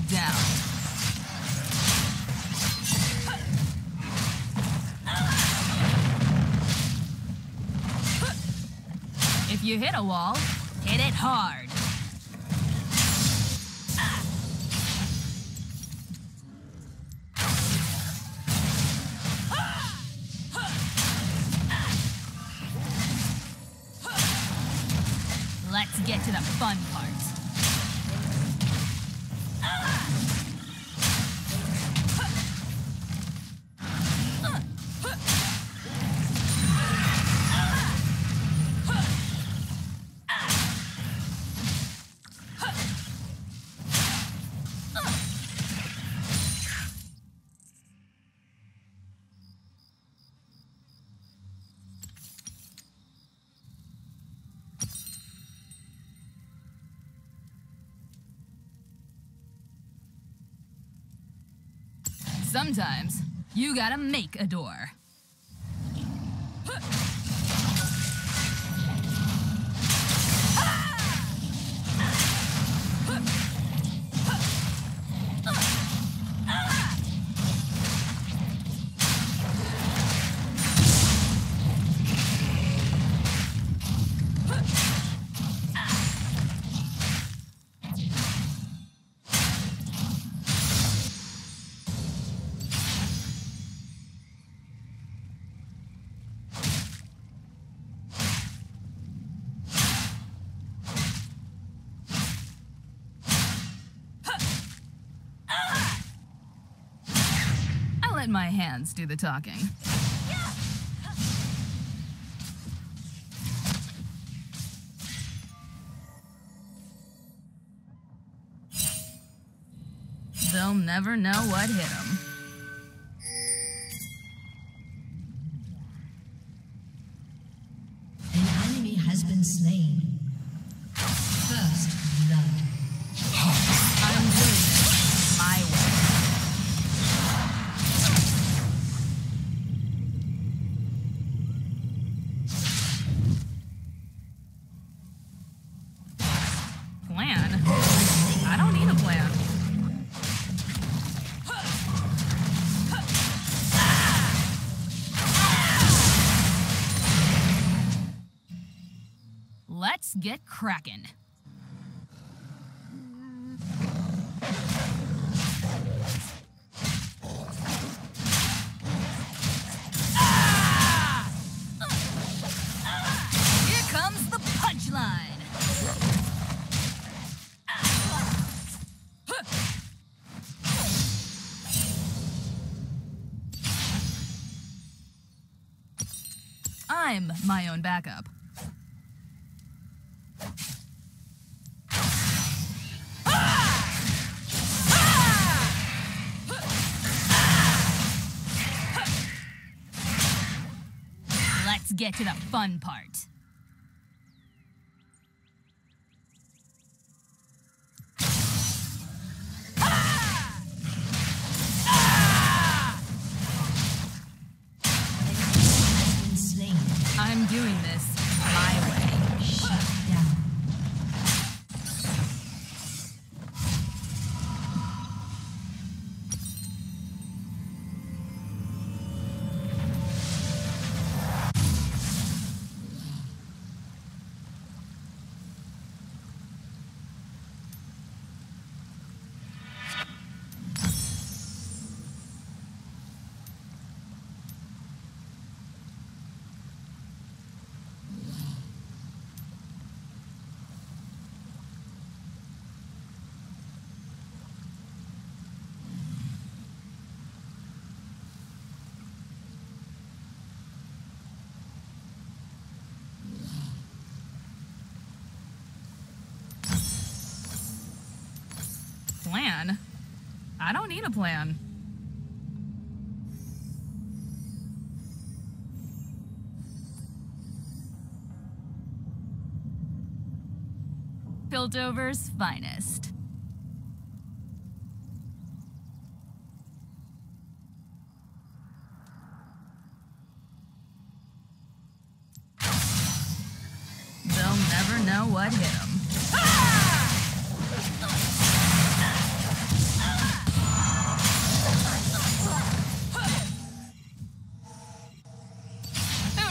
down. If you hit a wall, hit it hard. Let's get to the fun part. Sometimes, you gotta make a door. Let my hands do the talking. They'll never know what hit them. Get cracking. Ah! Here comes the punchline. I'm my own backup. Get to the fun part. Plan? I don't need a plan. Piltover's finest.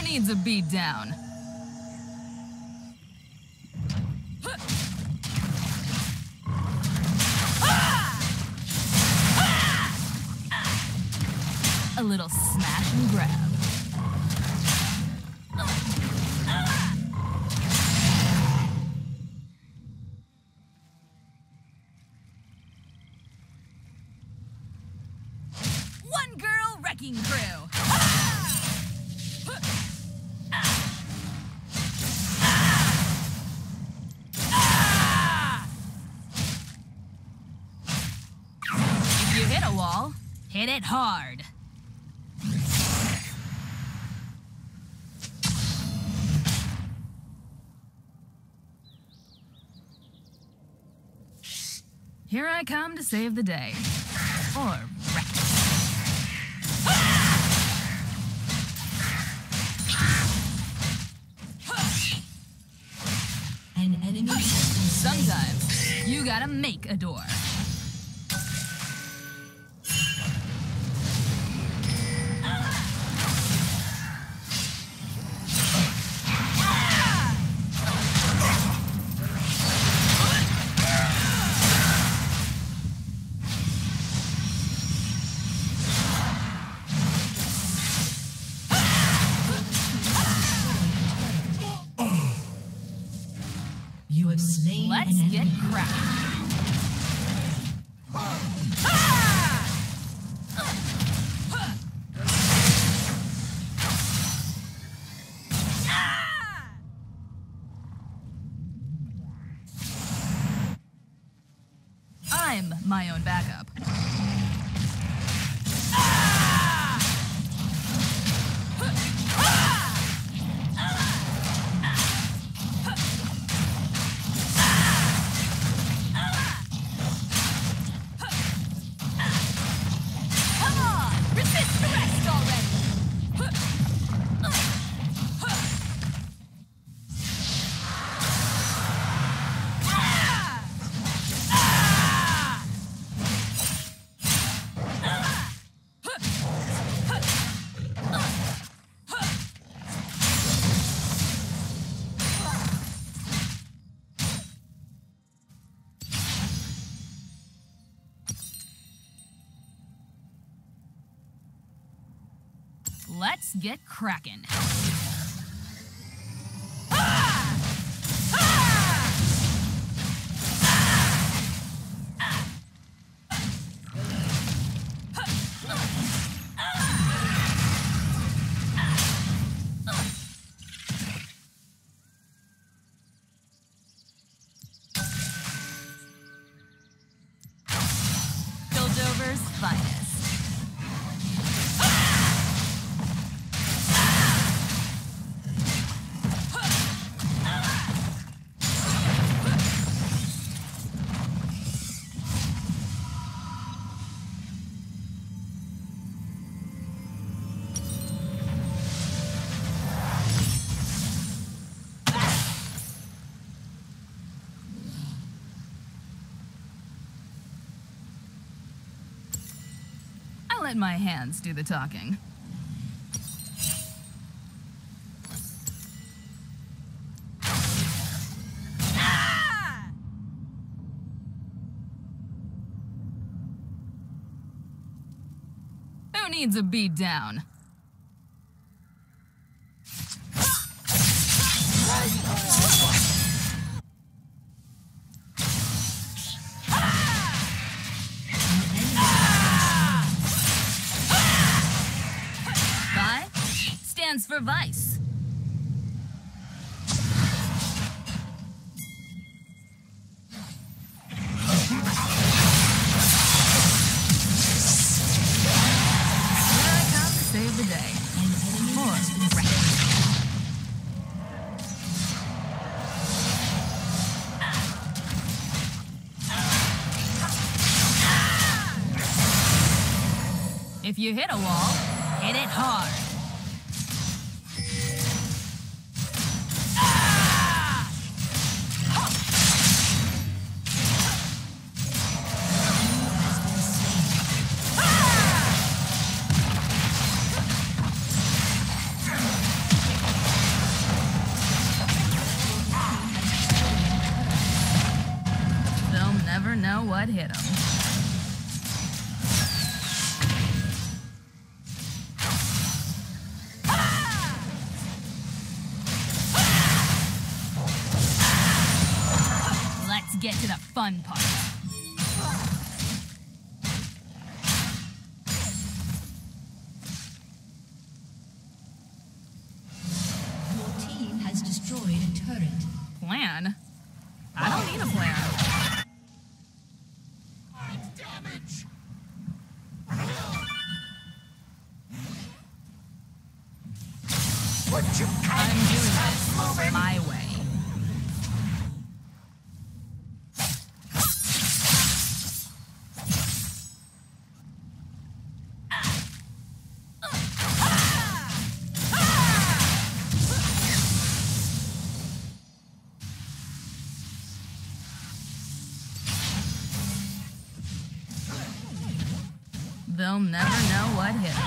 Needs a beat down? Wall, hit it hard. Here I come to save the day. Or. An enemy. Sometimes you gotta make a door. My own backup. Let's get cracking. Let my hands do the talking. Ah! Who needs a beat down? If you hit a wall, hit it hard. Get to the fun part. They'll never know what hit 'em.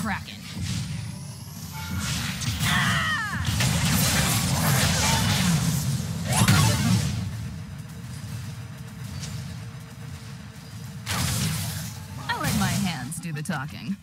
Kraken. I let my hands do the talking.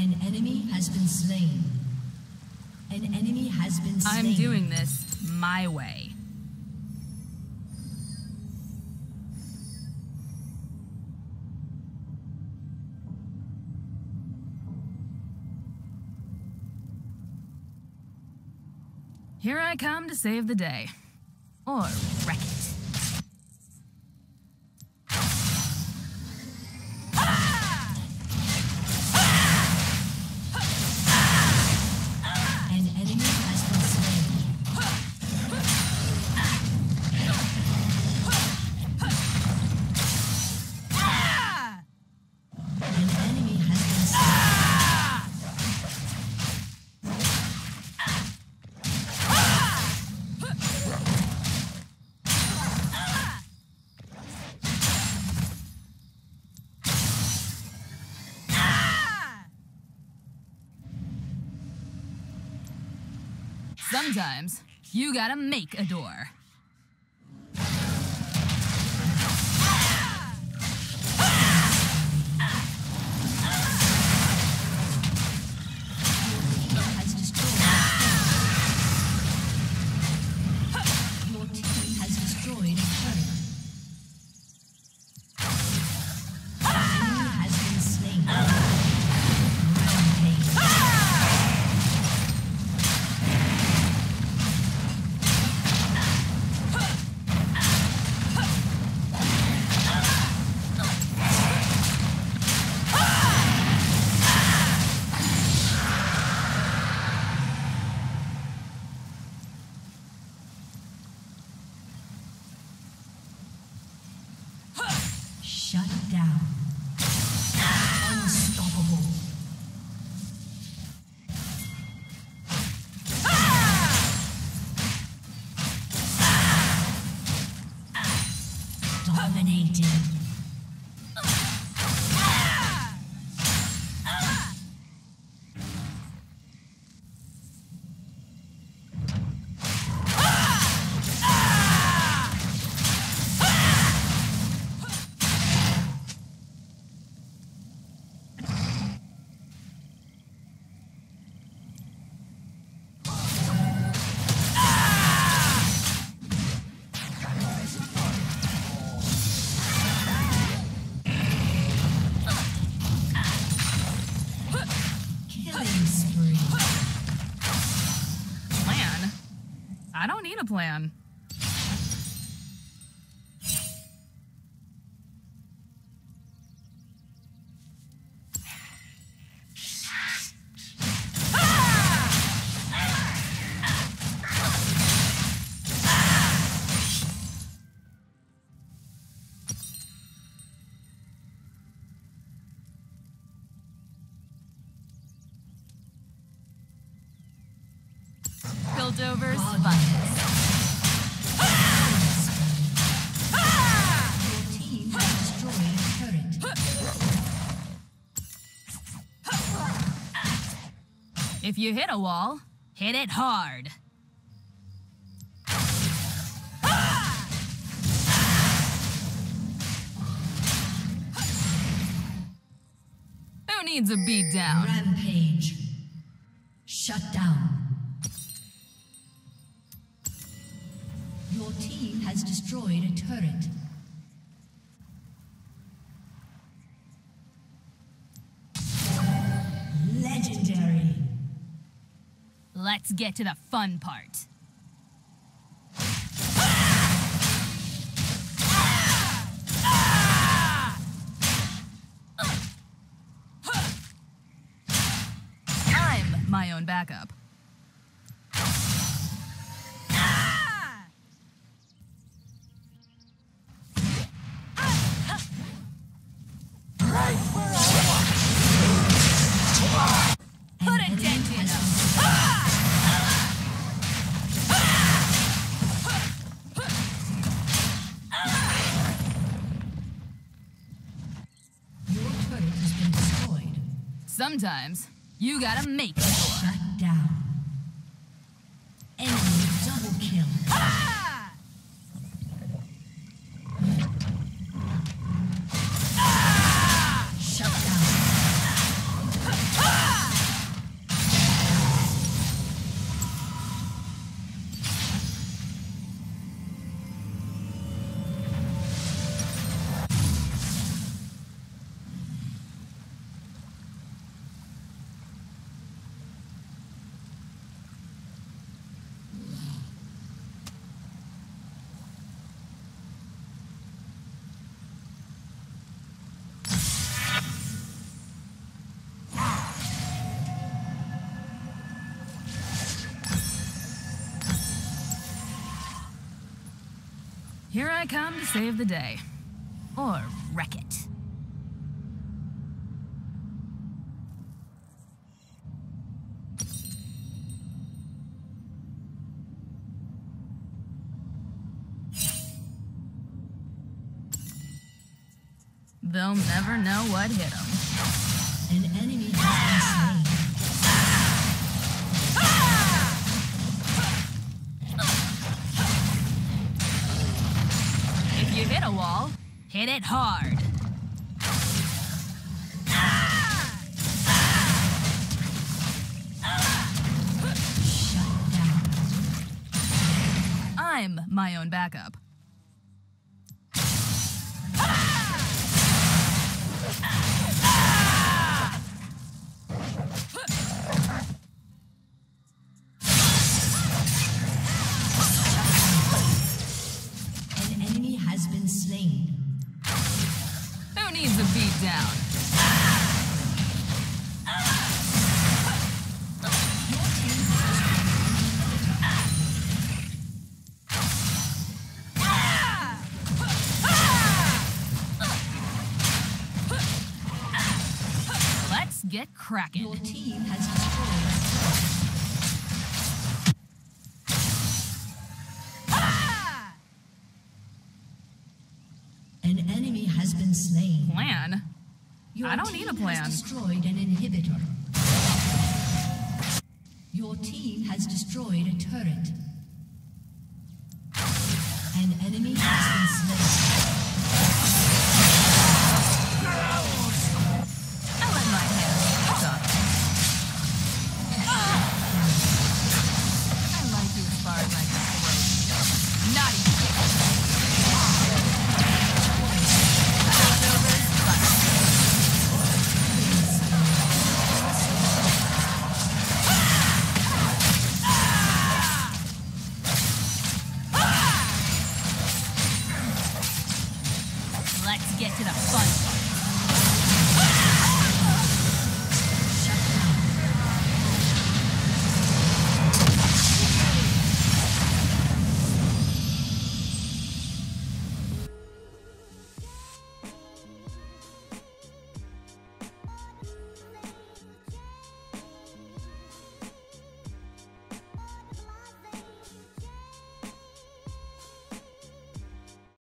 An enemy has been slain. An enemy has been slain. I'm doing this my way. Here I come to save the day. Or wreck it. Sometimes you gotta make a door. Dominating. Plan. Piltover's, fun. If you hit a wall, hit it hard. Who needs a beat down? Rampage. Shut down. Your team has destroyed a turret. Let's get to the fun part. I'm my own backup. Sometimes you gotta make it. Here I come to save the day. Or wreck it. They'll never know what hit them. An enemy has hit it hard. Get cracking. Your team has destroyed. An enemy has been slain. Plan? Your I don't need a team plan. Has destroyed an inhibitor. Your team has destroyed a turret. An enemy has been slain.